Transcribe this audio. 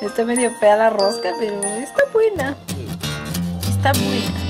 está medio fea la rosca, pero está buena. Está buena.